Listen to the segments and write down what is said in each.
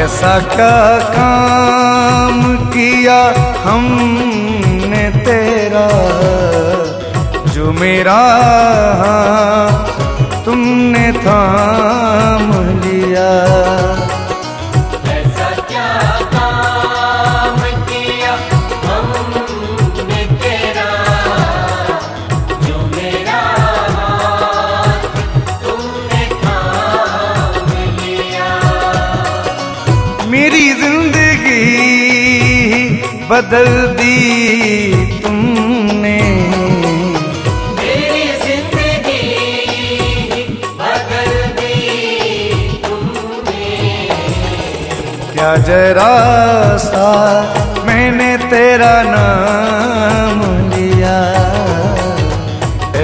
ऐसा क्या काम किया हमने तेरा जो मेरा हाथ तुमने थाम लिया। बदल दी तुमने। मेरी ज़िंदगी बदल दी तुमने। क्या जरा सा मैंने तेरा नाम लिया।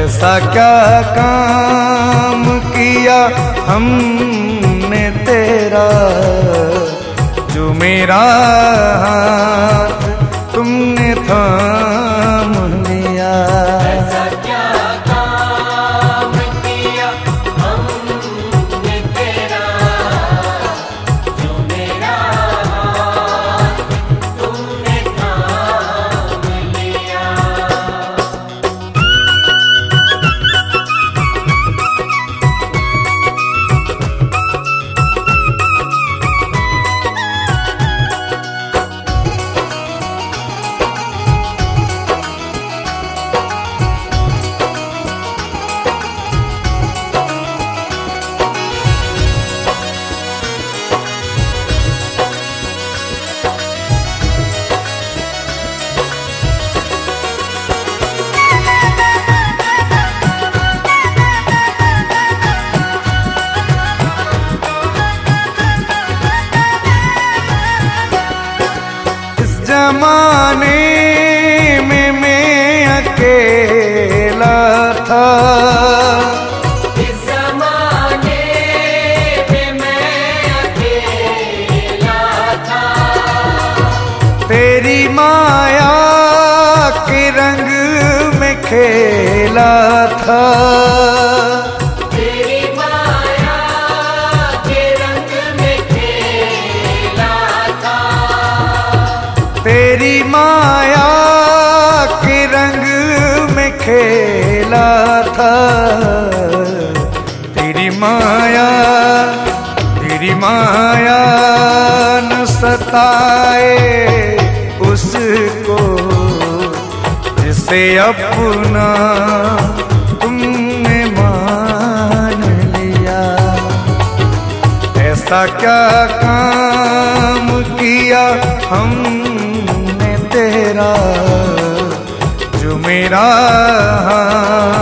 ऐसा क्या काम किया हमने तेरा जो मेरा हाथ जमाने में मैं अकेला था। इस जमाने में मैं अकेला था। तेरी माया के रंग में खेला था। खेला था तेरी माया तेरी माया न सताए उसको, जिसे अपना तुमने मान लिया। ऐसा क्या काम मेरा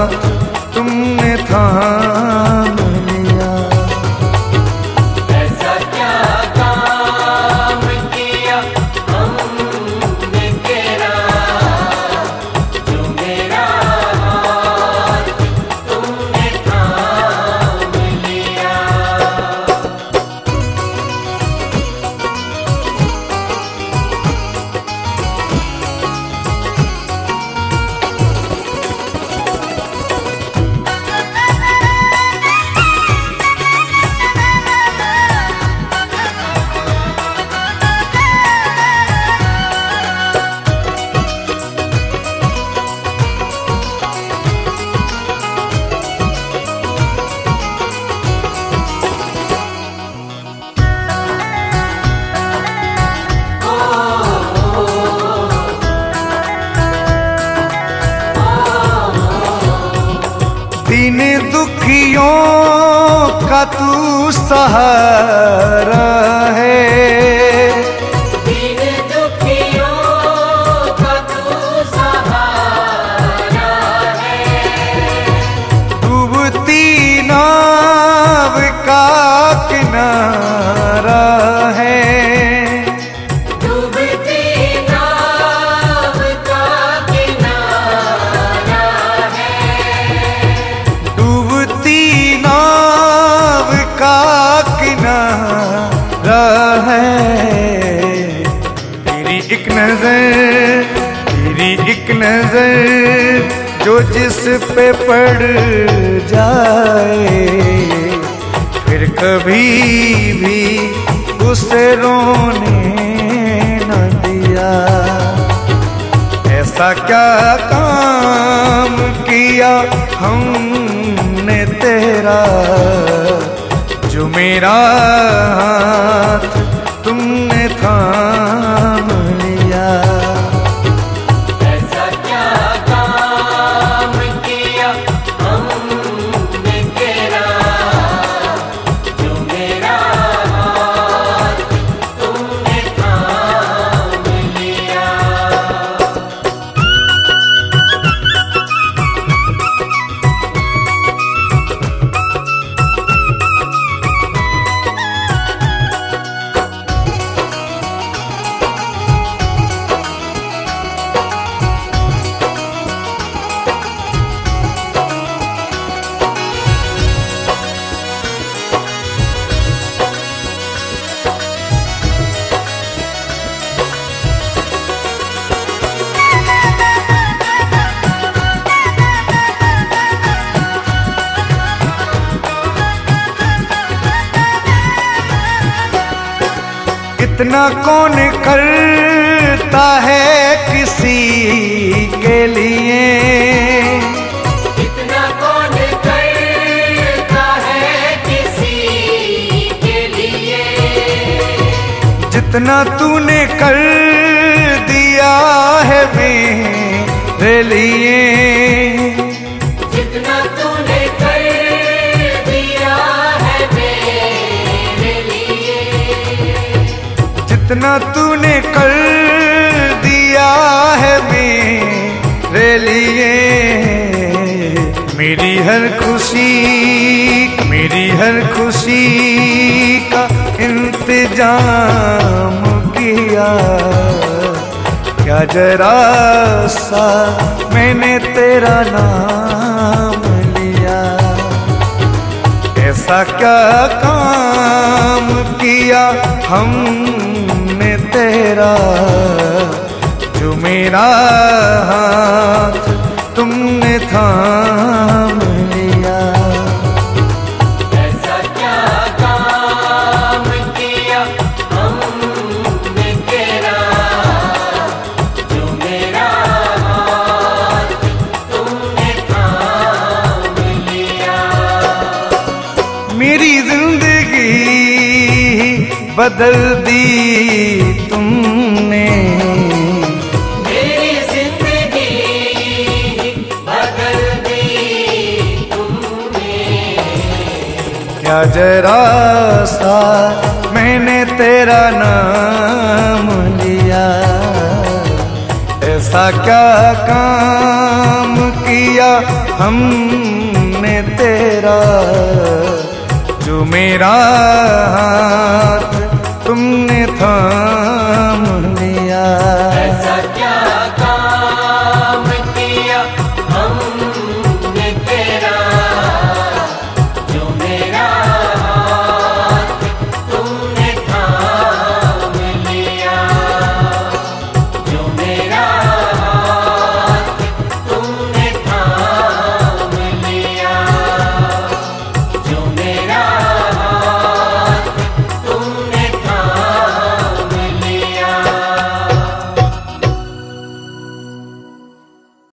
तू सहारा नज़र जो जिस पे पड़ जाए। फिर कभी भी उसे रोने न दिया। ऐसा क्या काम किया हमने तेरा, जो मेरा हाथ इतना कौन करता है किसी के लिए? इतना कौन करता है किसी के लिए? जितना तूने कर दिया है मेरे लिए। जितना तूने कर दिया है मेरे लिए। मेरी हर खुशी, मेरी हर खुशी का इंतज़ाम किया। क्या जरा सा मैंने तेरा नाम लिया। ऐसा क्या काम किया तेरा जो मेरा हाथ तुमने थाम। बदल दी तुमने। मेरी ज़िंदगी बदल दी तुमने। क्या जरा सा मैंने तेरा नाम लिया। ऐसा क्या काम किया हमने तेरा जो मेरा हाथ तुमने थाम लिया। ऐसा क्या काम किया हमने तेरा? जो मेरा तुमने थाम लिया। जो मेरा